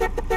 Ha ha ha!